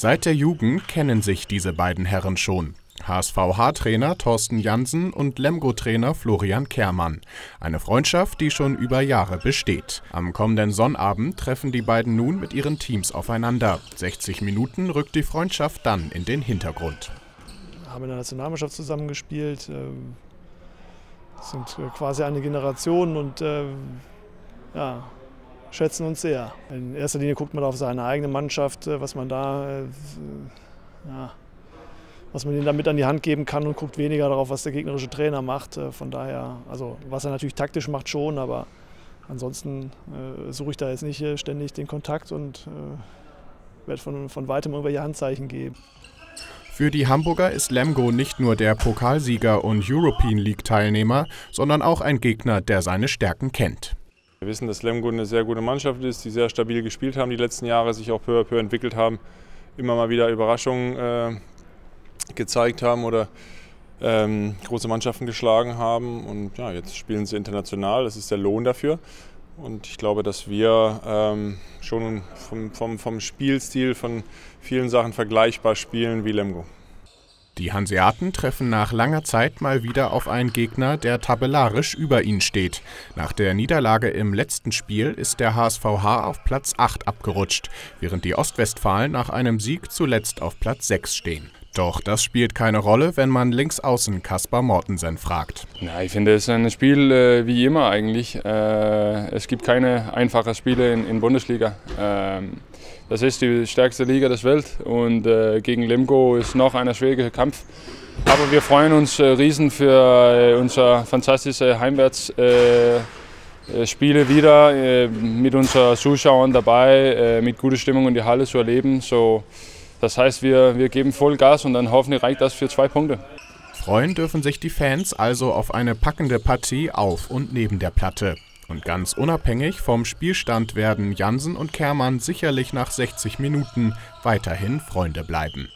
Seit der Jugend kennen sich diese beiden Herren schon. HSVH-Trainer Thorsten Jansen und Lemgo-Trainer Florian Kehrmann. Eine Freundschaft, die schon über Jahre besteht. Am kommenden Sonnabend treffen die beiden nun mit ihren Teams aufeinander. 60 Minuten rückt die Freundschaft dann in den Hintergrund. Wir haben in der Nationalmannschaft zusammengespielt, ähm, sind quasi eine Generation und äh, ja, schätzen uns sehr. In erster Linie guckt man auf seine eigene Mannschaft, äh, was man da, äh, ja, was man ihnen damit an die Hand geben kann und guckt weniger darauf, was der gegnerische Trainer macht. Äh, von daher, also was er natürlich taktisch macht schon, aber ansonsten äh, suche ich da jetzt nicht ständig den Kontakt und äh, werde von, von weitem irgendwelche Handzeichen geben. Für die Hamburger ist Lemgo nicht nur der Pokalsieger und European League Teilnehmer, sondern auch ein Gegner, der seine Stärken kennt. Wir wissen, dass Lemgo eine sehr gute Mannschaft ist, die sehr stabil gespielt haben die letzten Jahre, sich auch peu à peu entwickelt haben, immer mal wieder Überraschungen äh, gezeigt haben oder ähm, große Mannschaften geschlagen haben. Und ja, jetzt spielen sie international, das ist der Lohn dafür. Und ich glaube, dass wir ähm, schon vom, vom, vom Spielstil von vielen Sachen vergleichbar spielen wie Lemgo. Die Hanseaten treffen nach langer Zeit mal wieder auf einen Gegner, der tabellarisch über ihnen steht. Nach der Niederlage im letzten Spiel ist der HSVH auf Platz 8 abgerutscht, während die Ostwestfalen nach einem Sieg zuletzt auf Platz 6 stehen. Doch das spielt keine Rolle, wenn man linksaußen Kaspar Mortensen fragt. Ja, ich finde, es ist ein Spiel äh, wie immer eigentlich. Äh, es gibt keine einfachen Spiele in, in Bundesliga. Ähm, das ist die stärkste Liga der Welt und äh, gegen Lemgo ist noch ein schwieriger Kampf. Aber wir freuen uns äh, riesen für äh, unser fantastische Heimwärtsspiele äh, wieder mit unseren Zuschauern dabei, mit guter Stimmung in die Halle zu erleben. So, das heißt, wir, wir geben voll Gas und dann hoffentlich reicht das für zwei Punkte. Freuen dürfen sich die Fans also auf eine packende Partie auf und neben der Platte. Und ganz unabhängig vom Spielstand werden Jansen und Kermann sicherlich nach 60 Minuten weiterhin Freunde bleiben.